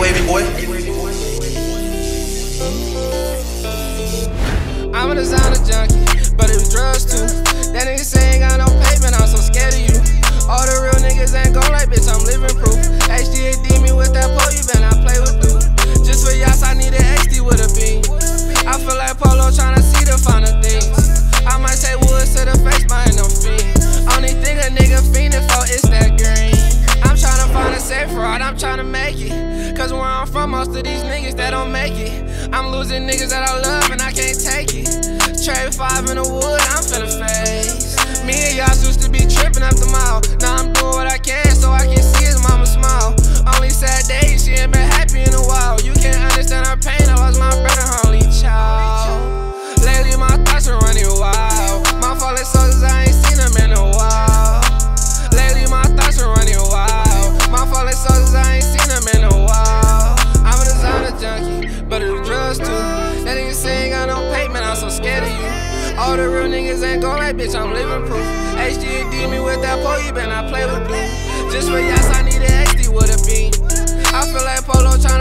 wavy boy. I'm a designer junkie, but it was drugs too. That nigga say ain't got no payment, I'm so scared of you. All the real niggas ain't gon' like bitch, I'm living proof. HDAD me with I'm tryna make it. Cause where I'm from, most of these niggas that don't make it. I'm losing niggas that I love and I can't All the real niggas ain't gon' like bitch, I'm living proof. HDD me with that pole, you better not play with blue. Just for yes, I need an XD with a beam. I feel like Polo tryna